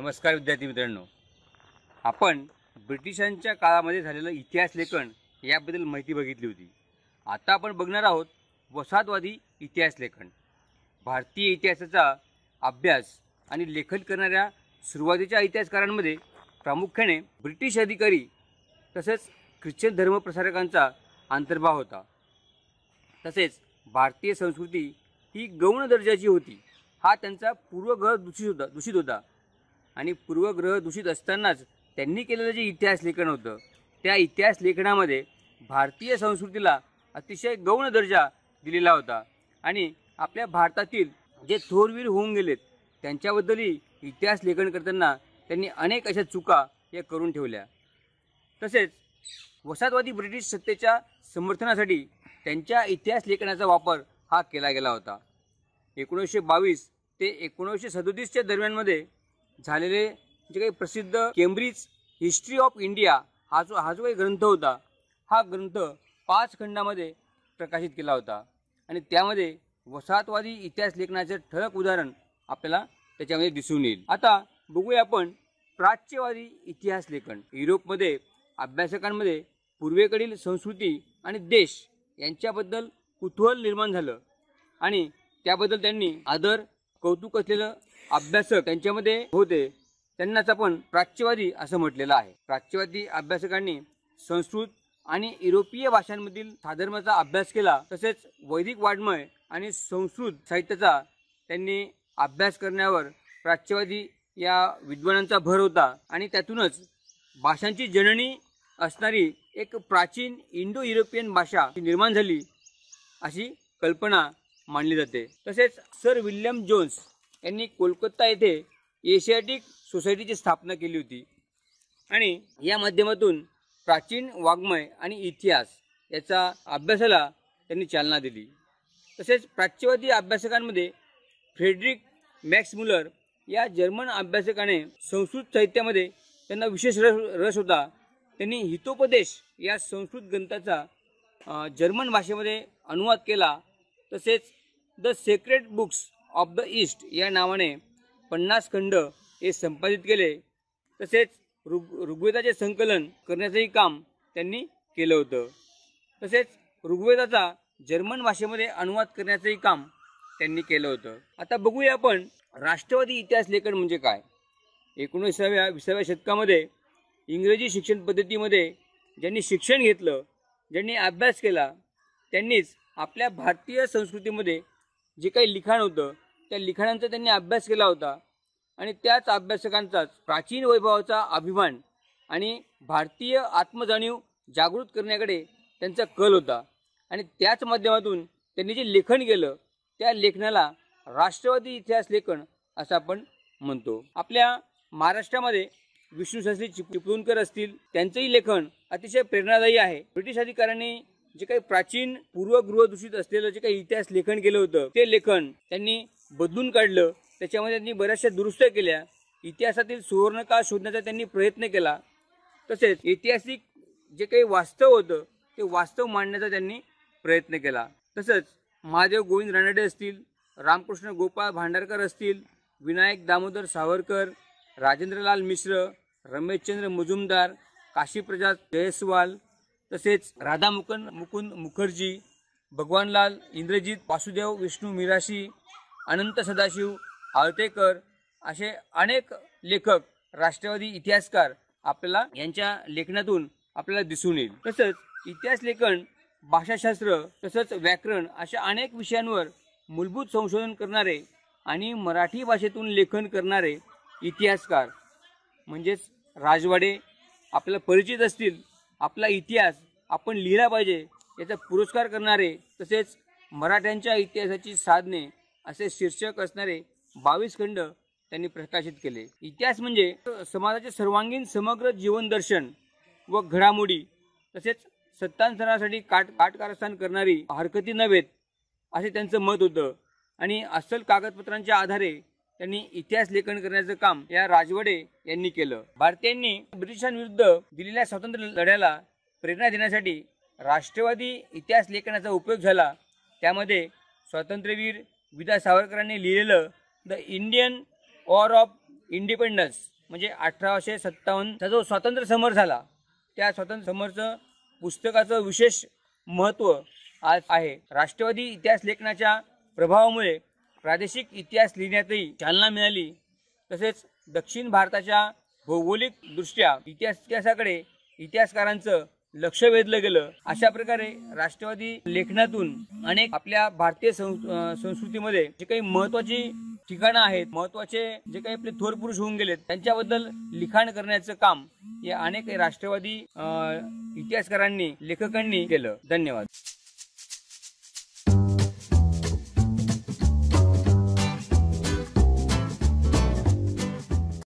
नमस्कार विद्यार्थी मित्रांनो. आपण ब्रिटिशांच्या काळामध्ये झालेलं इतिहास लेखन याबद्दल माहिती बघितली होती. आता आपण बघणार आहोत वसाहतवादी इतिहास लेखन. भारतीय इतिहासाचा अभ्यास आणि लेखन करणाऱ्या सुरुवातीच्या इतिहासकारांमध्ये प्रामुख्याने ब्रिटिश अधिकारी तसेच ख्रिश्चन धर्मप्रसारकांचा अंतर्भाव होता. तसेच भारतीय संस्कृती ही गौण दर्जाची होती. हा त्यांचा पूर्वग्रह दूषित होता दूषित होता. आणि पूर्वग्रह दूषित असतानाच त्यांनी केलेलं जे इतिहास लेखन होतं त्या इतिहास लेखनामध्ये भारतीय संस्कृतीला अतिशय गौण दर्जा दिलेला होता. आणि आपल्या भारतातील जे थोरवीर होऊन गेलेत त्यांच्याबद्दलही इतिहास लेखन करताना त्यांनी अनेक अशा चुका या करून ठेवल्या. तसेच वसाहतवादी ब्रिटिश सत्तेच्या समर्थनासाठी त्यांच्या इतिहास लेखनाचा वापर हा केला गेला होता. एकोणीसशे बावीस ते एकोणीसशे सदोतीसच्या दरम्यानमध्ये झालेले जे काही प्रसिद्ध केम्ब्रिज हिस्ट्री ऑफ इंडिया हा जो हा जो काही ग्रंथ होता हा ग्रंथ पाच खंडामध्ये प्रकाशित केला होता. आणि त्यामध्ये वसाहतवादी इतिहास लेखनाचे ठळक उदाहरण आपल्याला त्याच्यामध्ये दिसून येईल. आता बघूया आपण प्राच्यवादी इतिहास लेखन. युरोपमध्ये अभ्यासकांमध्ये पूर्वेकडील संस्कृती आणि देश यांच्याबद्दल कुतूहल निर्माण झालं. आणि त्याबद्दल त्यांनी आदर कौतुक असलेलं अभ्यासक त्यांच्यामध्ये होते त्यांनाच आपण प्राच्यवादी असं म्हटलेलं आहे. प्राच्यवादी अभ्यासकांनी संस्कृत आणि युरोपीय भाषांमधील साधर्माचा अभ्यास केला तसेच वैदिक वाड्मय आणि संस्कृत साहित्याचा त्यांनी अभ्यास करण्यावर प्राच्यवादी या विद्वानांचा भर होता आणि त्यातूनच भाषांची जननी असणारी एक प्राचीन इंडो युरोपियन भाषा निर्माण झाली अशी कल्पना मानली जाते. तसेच सर विल्यम जोन्स यांनी कोलकाता येथे एशियाटिक सोसायटीची स्थापना केली होती. आणि या माध्यमातून प्राचीन वाङ्मय आणि इतिहास याचा अभ्यासाला त्यांनी चालना दिली. तसेच प्राच्यवादी अभ्यासकांमध्ये फ्रेडरिक मॅक्स मुलर या जर्मन अभ्यासकाने संस्कृत साहित्यामध्ये त्यांना विशेष रस रस होता. त्यांनी हितोपदेश या संस्कृत ग्रंथाचा जर्मन भाषेमध्ये अनुवाद केला. तसेच the sacred books of the east या नावाने पन्नास खंड हे संपादित केले. तसेच ऋग ऋग्वेदाचे संकलन करण्याचंही काम त्यांनी केलं होतं. तसेच ऋग्वेदाचा जर्मन भाषेमध्ये अनुवाद करण्याचंही काम त्यांनी केलं होतं. आता बघूया आपण राष्ट्रवादी इतिहास लेखन म्हणजे काय? एकोणीसाव्या विसाव्या शतकामध्ये इंग्रजी शिक्षण पद्धतीमध्ये ज्यांनी शिक्षण घेतलं ज्यांनी अभ्यास केला त्यांनीच आपल्या भारतीय संस्कृतीमध्ये जे काही लिखाण होतं त्या लिखाणांचा त्यांनी अभ्यास केला होता. आणि त्याच अभ्यासकांचाच प्राचीन वैभवाचा अभिमान आणि भारतीय आत्मजाणीव जागृत करण्याकडे त्यांचा कल होता. आणि त्याच माध्यमातून त्यांनी जे लेखन केलं त्या लेखनाला राष्ट्रवादी इतिहास लेखन असं आपण म्हणतो. आपल्या महाराष्ट्रामध्ये विष्णू शास्त्री चिप चिपळूणकर असतील त्यांचंही लेखन अतिशय प्रेरणादायी आहे. ब्रिटिश अधिकाऱ्यांनी जे काही प्राचीन पूर्वगृह दूषित असलेलं जे काही इतिहास लेखन केलं होतं ते लेखन त्यांनी बदलून काढलं. त्याच्यामध्ये त्यांनी बऱ्याचशा दुरुस्त्या केल्या. इतिहासातील सुवर्णकाळ शोधण्याचा त्यांनी प्रयत्न केला. तसेच ऐतिहासिक जे काही वास्तव होतं ते वास्तव मांडण्याचा त्यांनी प्रयत्न केला. तसंच महादेव गोविंद रानडे असतील रामकृष्ण गोपाळ भांडारकर असतील विनायक दामोदर सावरकर राजेंद्रलाल मिश्र रमेशचंद्र मुजुमदार काशीप्रसाद जयस्वाल तसेच राधा मुकन मुकुंद मुखर्जी भगवानलाल इंद्रजित वासुदेव विष्णू मिराशी अनंत सदाशिव आळतेकर असे अनेक लेखक राष्ट्रवादी इतिहासकार आपल्याला यांच्या लेखनातून आपल्याला दिसून येईल. तसंच इतिहास लेखन भाषाशास्त्र तसंच व्याकरण अशा अनेक विषयांवर मूलभूत संशोधन करणारे आणि मराठी भाषेतून लेखन करणारे इतिहासकार म्हणजेच राजवाडे आपल्याला परिचित असतील आपला इतिहास आपण लिहिला पाहिजे याचा पुरस्कार करणारे तसेच मराठ्यांच्या इतिहासाची साधने असे शीर्षक असणारे बावीस खंड त्यांनी प्रकाशित केले. इतिहास म्हणजे समाजाचे सर्वांगीण समग्र जीवनदर्शन व घडामोडी तसेच सत्तांतरणासाठी काट काटकारस्थान करणारी हरकती नव्हेत असे त्यांचं मत होतं. आणि अस्सल कागदपत्रांच्या आधारे त्यांनी इतिहास लेखन करण्याचं काम या राजवडे यांनी केलं. भारतीयांनी ब्रिटिशांविरुद्ध दिलेल्या स्वातंत्र्य लढ्याला प्रेरणा देण्यासाठी राष्ट्रवादी इतिहास लेखनाचा उपयोग झाला. त्यामध्ये स्वातंत्र्यवीर विदा सावरकरांनी लिहिलेलं the Indian war of independence म्हणजे अठराशे सत्तावन्नचा जो स्वातंत्र्य समर झाला त्या स्वातंत्र्य समरचं पुस्तकाचं विशेष महत्त्व आज आहे. राष्ट्रवादी इतिहास लेखनाच्या प्रभावामुळे प्रादेशिक इतिहास लिहिण्यातही चालना मिळाली. तसेच दक्षिण भारताच्या भौगोलिक दृष्ट्या इतिहास इतिहासाकडे इतिहासकारांचं लक्ष वेधलं गेलं. अशा प्रकारे राष्ट्रवादी लेखनातून अनेक आपल्या भारतीय सं- संस्कृतीमध्ये जे काही महत्वाची ठिकाणं आहेत महत्त्वाचे जे काही आपले थोर पुरुष होऊन गेलेत त्यांच्याबद्दल लिखाण करण्याचं काम या अनेक राष्ट्रवादी अं, इतिहासकारांनी लेखकांनी केलं. धन्यवाद.